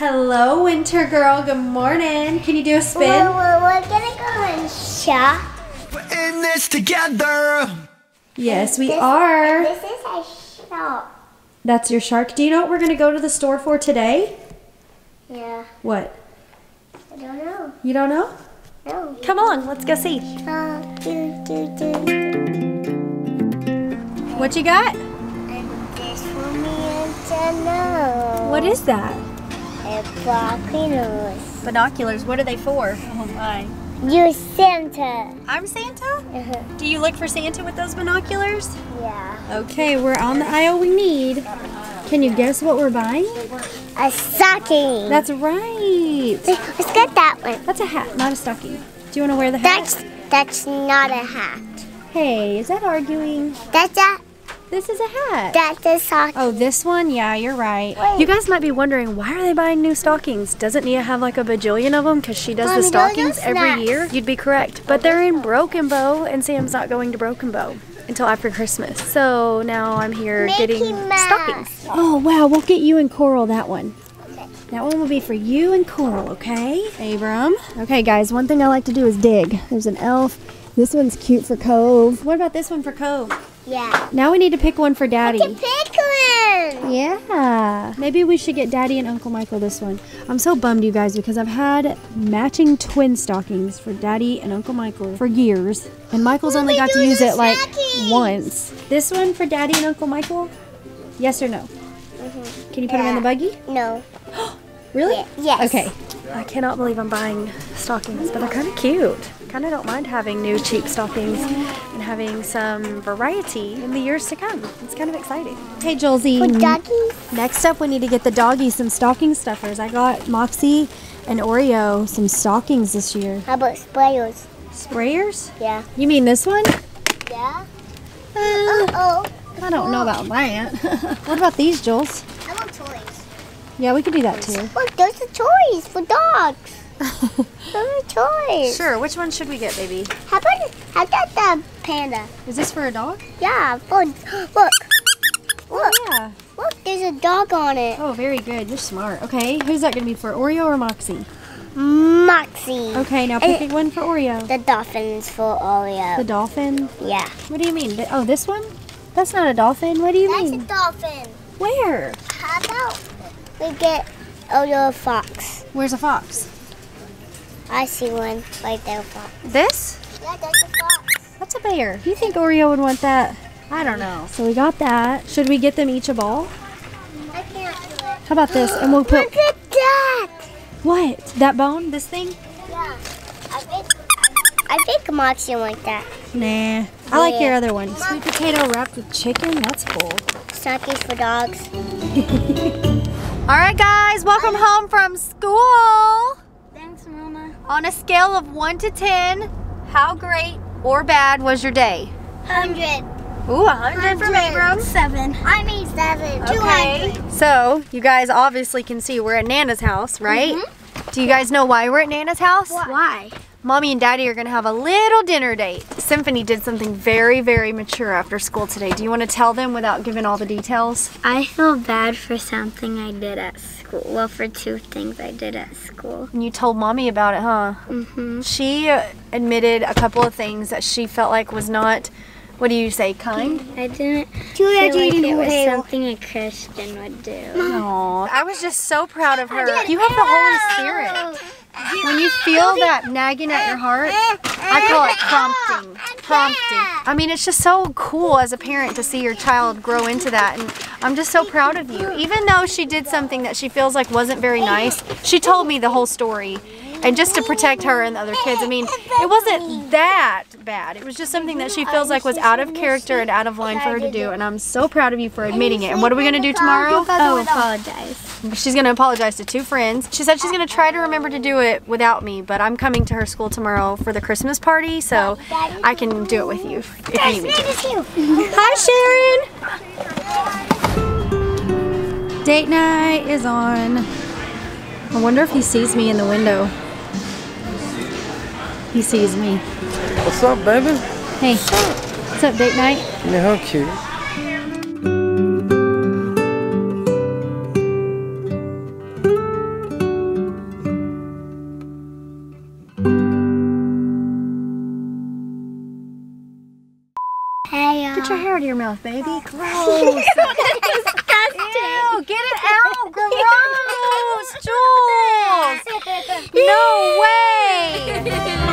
Hello, Winter Girl. Good morning. Can you do a spin? We're, we're, we're gonna go and shop. We're in this together. Yes, we This- are. This is a shop. That's your shark. Do you know what we're going to go to the store for today? Yeah, What? I don't know. You don't know? No. Come on, let's go see. Uh, do, do, do. What you got? And this for me and Jenna. What is that? A binoculars. Binoculars. What are they for? Oh my. You're Santa. I'm Santa? Uh-huh. Do you look for Santa with those binoculars? Yeah. Okay, we're on the aisle we need. Can you guess what we're buying? A stocking. That's right. Let's get that one. That's a hat, not a stocking. Do you want to wear the hat? That's that's not a hat. Hey, is that arguing? That's a This is a hat. that's a sock. Oh, this one? Yeah, you're right. Wait. You guys might be wondering, why are they buying new stockings? Doesn't Nia have like a bajillion of them because she does Mommy, the stockings every year? You'd be correct. But they're in Broken Bow, and Sam's not going to Broken Bow until after Christmas. So now I'm here Mickey getting Mouse. stockings. Oh, wow. We'll get you and Coral that one. That one will be for you and Coral, okay? Abram. Okay, guys, one thing I like to do is dig. There's an elf. This one's cute for Cove. What about this one for Cove? Yeah. Now we need to pick one for Daddy. Pick one. Yeah. Maybe we should get Daddy and Uncle Michael this one. I'm so bummed, you guys, because I've had matching twin stockings for Daddy and Uncle Michael for years. And Michael's only we got to use it like stockings? once. This one for Daddy and Uncle Michael? Yes or no? Mm-hmm. Can you put them in the buggy? No. Really? Yes. Okay. I cannot believe I'm buying stockings, but they're kind of cute. Kind of don't mind having new cheap stockings and having some variety in the years to come. It's kind of exciting. Hey, Jolzy. For doggies. Next up, we need to get the doggies some stocking stuffers. I got Moxie and Oreo some stockings this year. How about sprayers? Sprayers? Yeah. You mean this one? Yeah. Uh, Oh. I don't know about that. what about these, Jules? I about toys? Yeah, we could do that too. Look, those are toys for dogs. Those are toys. Sure. Which one should we get, baby? How about how about the panda? Is this for a dog? Yeah. For, look. Oh, look. Yeah. Look. There's a dog on it. Oh, very good. You're smart. Okay, who's that going to be for? Oreo or Moxie? Moxie. Okay, now pick one for Oreo. The dolphins for Oreo. The dolphin. yeah. What do you mean? Oh, this one? That's not a dolphin. What do you mean? That's a dolphin. Where? How about we get a fox? Where's a fox? I see one right there, fox. This? Yeah, that's a fox. That's a bear. You think Oreo would want that? I don't know. So we got that. Should we get them each a ball? I can't do it. How about this? And we'll put Look at that. what? That bone? This thing? Yeah. I think I think Moxie like that. Nah. I like your other one. Sweet potato wrapped with chicken. That's cool. Stockings for dogs. All right, guys. Welcome home from school. Thanks, Mama. On a scale of one to ten, how great or bad was your day? Hundred. Ooh, a hundred from Abram. Seven. I mean seven. Okay. hundred. So, you guys obviously can see we're at Nana's house, right? Mm-hmm. Do you guys know why we're at Nana's house? Why? Mommy and Daddy are gonna have a little dinner date. Symphony did something very, very mature after school today. Do you want to tell them without giving all the details? I feel bad for something I did at school. Well, for two things I did at school. And you told Mommy about it, huh? Mm-hmm. She admitted a couple of things that she felt like was not, what do you say, kind? I didn't Julia feel like didn't it was do something a Christian would do. Aw. I was just so proud of her. You have the Holy Spirit. When you feel that nagging at your heart, I call it prompting. Prompting. I mean, it's just so cool as a parent to see your child grow into that. And I'm just so proud of you. Even though she did something that she feels like wasn't very nice, she told me the whole story. And just to protect her and the other kids, I mean, it wasn't that bad. It was just something that she feels like was out of character and out of line for her to do. And I'm so proud of you for admitting it. And what are we going to do tomorrow? Oh, apologize. She's going to apologize to two friends. She said she's going to try to remember to do it without me, but I'm coming to her school tomorrow for the Christmas party, so I can do it with you if you need me to. Hi, Sharon. Date night is on. I wonder if he sees me in the window. He sees me. What's up, baby? Hey. What's up, date night? Yeah, how cute. Hey, Get your uh, hair out of your mouth, baby. Gross. Ew, get it out. Gross. Jules. No way.